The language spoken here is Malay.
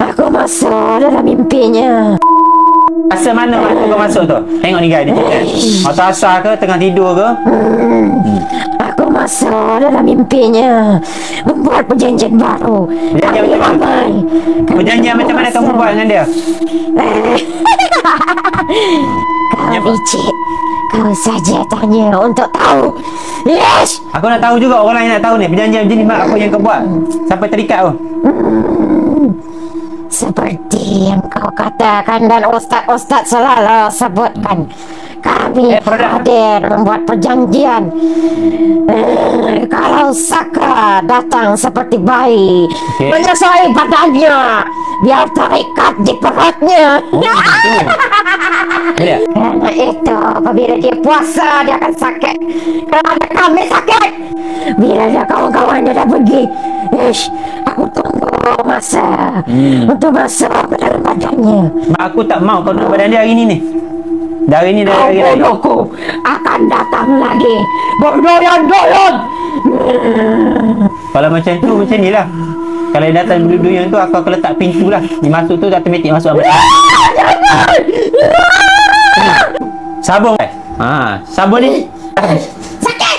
Aku masuk dalam mimpinya. Rasa mana waktu kau masuk tu? Tengok ni guys, dia cakap. Atau asal ke, tengah tidur ke? Aku masuk dalam mimpinya. Membuat perjanjian baru. Perjanjian Kami macam mana? Perjanjian macam mana kamu buat dengan dia? Kau Ya, Pak. licik. Kau saja tanya untuk tahu. Yes! Aku nak tahu juga orang lain nak tahu ni. Perjanjian macam ni mak apa yang kau buat? Sampai terikat tu. Seperti yang kau katakan dan ustaz-ustaz selalu sebutkan. Kami Eh, hadir membuat perjanjian. Eh, kalau Saka datang seperti bayi, Okey. menyesai badannya, biar terikat di perutnya. Oh? Kerana itu, apabila dia puasa, dia akan sakit. Kerana kami sakit. Bila dia kawan-kawan dia dah pergi, ish, aku tunggu masa Hmm. untuk masuk ke dalam badannya. Mak aku tak mau kau duduk badan dia hari ni ni. Dari ni dari hari lain. bodohku akan datang lagi. Berdoyan-doyan. Kalau macam tu macam ni lah. Kalau dia datang duduk yang tu aku akan letak pintu lah. Dia masuk tu automatik masuk ambil. Sabun. Ha, sabun ni. Sakit.